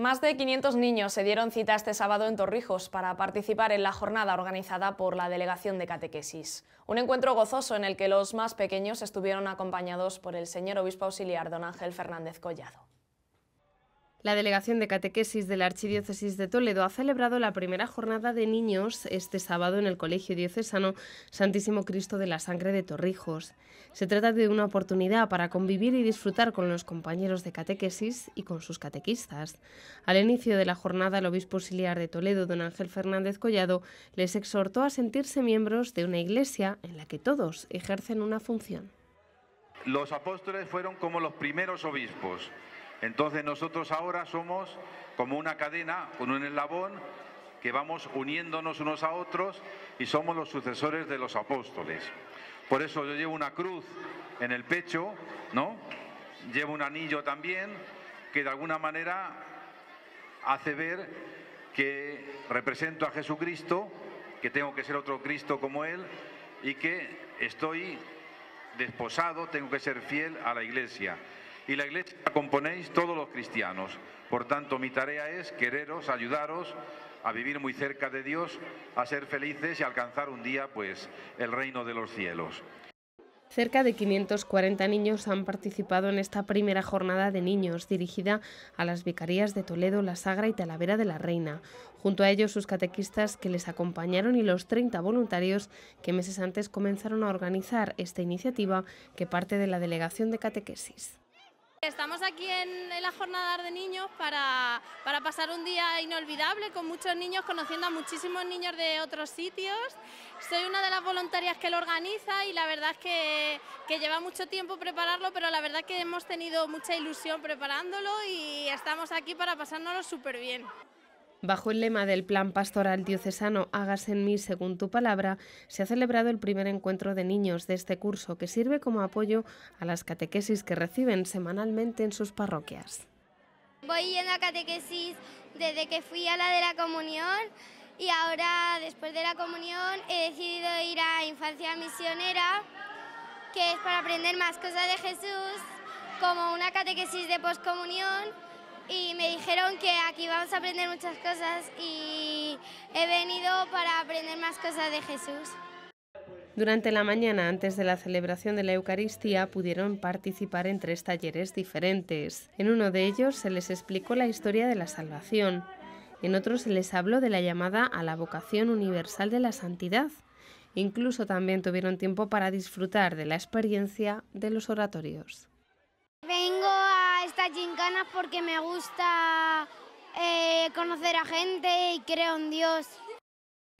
Más de 500 niños se dieron cita este sábado en Torrijos para participar en la jornada organizada por la Delegación de Catequesis. Un encuentro gozoso en el que los más pequeños estuvieron acompañados por el señor obispo auxiliar don Ángel Fernández Collado. La Delegación de Catequesis de la Archidiócesis de Toledo ha celebrado la primera jornada de niños este sábado en el Colegio Diocesano Santísimo Cristo de la Sangre de Torrijos. Se trata de una oportunidad para convivir y disfrutar con los compañeros de catequesis y con sus catequistas. Al inicio de la jornada, el obispo auxiliar de Toledo, don Ángel Fernández Collado, les exhortó a sentirse miembros de una iglesia en la que todos ejercen una función. Los apóstoles fueron como los primeros obispos entonces nosotros ahora somos como una cadena con un eslabón que vamos uniéndonos unos a otros y somos los sucesores de los apóstoles. Por eso yo llevo una cruz en el pecho, ¿no? Llevo un anillo también que de alguna manera hace ver que represento a Jesucristo, que tengo que ser otro Cristo como Él y que estoy desposado, tengo que ser fiel a la Iglesia y la iglesia la componéis todos los cristianos. Por tanto, mi tarea es quereros, ayudaros a vivir muy cerca de Dios, a ser felices y alcanzar un día pues el reino de los cielos. Cerca de 540 niños han participado en esta primera jornada de niños dirigida a las vicarías de Toledo, La Sagra y Talavera de la Reina. Junto a ellos sus catequistas que les acompañaron y los 30 voluntarios que meses antes comenzaron a organizar esta iniciativa que parte de la Delegación de Catequesis. Estamos aquí en, la jornada de niños para, pasar un día inolvidable con muchos niños, conociendo a muchísimos niños de otros sitios. Soy una de las voluntarias que lo organiza y la verdad es que, que lleva mucho tiempo prepararlo, pero la verdad es que hemos tenido mucha ilusión preparándolo y estamos aquí para pasárnoslo súper bien. Bajo el lema del Plan Pastoral Diocesano Hágase en mí según tu palabra, se ha celebrado el primer encuentro de niños de este curso que sirve como apoyo a las catequesis que reciben semanalmente en sus parroquias. Voy yendo a catequesis desde que fui a la de la comunión y ahora después de la comunión he decidido ir a Infancia Misionera, que es para aprender más cosas de Jesús, como una catequesis de poscomunión y me dijeron que aquí vamos a aprender muchas cosas y he venido para aprender más cosas de Jesús. Durante la mañana, antes de la celebración de la Eucaristía, pudieron participar en tres talleres diferentes. En uno de ellos se les explicó la historia de la salvación. En otro se les habló de la llamada a la vocación universal de la santidad. Incluso también tuvieron tiempo para disfrutar de la experiencia de los oratorios. Vengo estas gincanas porque me gusta eh, conocer a gente y creo en Dios.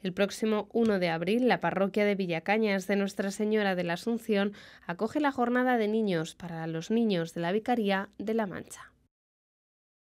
El próximo 1 de abril, la parroquia de Villacañas de Nuestra Señora de la Asunción acoge la jornada de niños para los niños de la Vicaría de La Mancha.